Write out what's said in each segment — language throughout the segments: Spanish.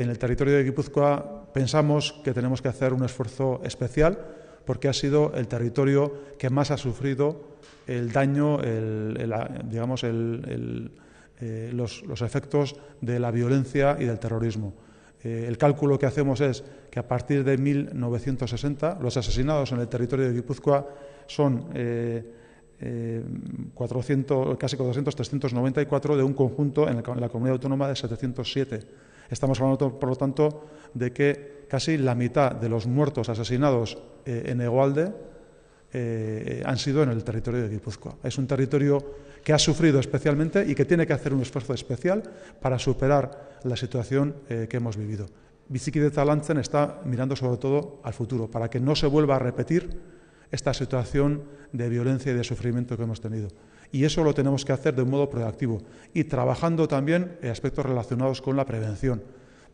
En el territorio de Guipúzcoa pensamos que tenemos que hacer un esfuerzo especial porque ha sido el territorio que más ha sufrido el daño, digamos, eh, los, efectos de la violencia y del terrorismo. Eh, el cálculo que hacemos es que a partir de 1960 los asesinados en el territorio de Guipúzcoa son eh, 400, casi 400, 394 de un conjunto en la comunidad autónoma de 707. Estamos hablando, por lo tanto, de que casi la mitad de los muertos asesinados eh, en Egualde eh, han sido en el territorio de Guipúzcoa. Es un territorio que ha sufrido especialmente y que tiene que hacer un esfuerzo especial para superar la situación eh, que hemos vivido. de Talantzen está mirando sobre todo al futuro, para que no se vuelva a repetir esta situación de violencia y de sufrimiento que hemos tenido. Y eso lo tenemos que hacer de un modo proactivo y trabajando también en aspectos relacionados con la prevención,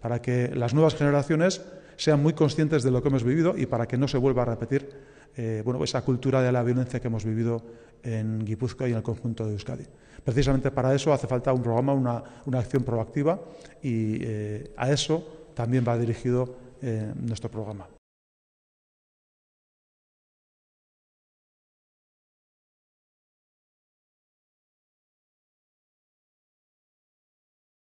para que las nuevas generaciones sean muy conscientes de lo que hemos vivido y para que no se vuelva a repetir eh, bueno, esa cultura de la violencia que hemos vivido en Guipúzcoa y en el conjunto de Euskadi. Precisamente para eso hace falta un programa, una, acción proactiva y eh, a eso también va dirigido eh, nuestro programa.